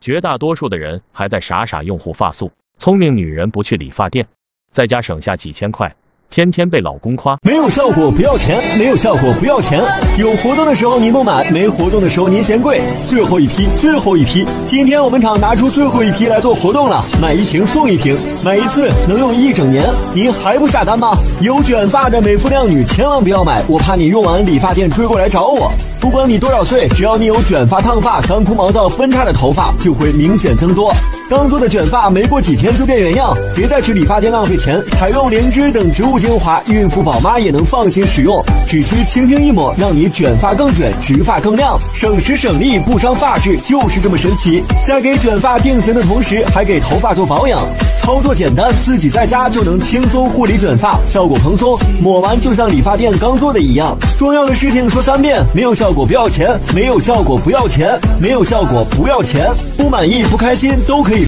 绝大多数的人还在傻傻用护发素，聪明女人不去理发店，在家省下几千块。天天被老公夸，没有效果不要钱，没有效果不要钱。有活动的时候您不买，没活动的时候您嫌贵。最后一批，最后一批，今天我们厂拿出最后一批来做活动了，买一瓶送一瓶，买一次能用一整年。您还不下单吗？有卷发的美肤靓女千万不要买，我怕你用完理发店追过来找我。不管你多少岁，只要你有卷发、烫发、干枯、毛躁、分叉的头发，就会明显增多。刚做的卷发没过几天就变原样，别再去理发店浪费钱。采用灵芝等植物精华，孕妇宝妈也能放心使用，只需轻轻一抹，让你卷发更卷，直发更亮，省时省力不伤发质，就是这么神奇。在给卷发定型的同时，还给头发做保养，操作简单，自己在家就能轻松护理卷发，效果蓬松，抹完就像理发店刚做的一样。重要的事情说三遍，没有效。果不要钱，没有效果不要钱，没有效果不要钱。不满意不开心都可以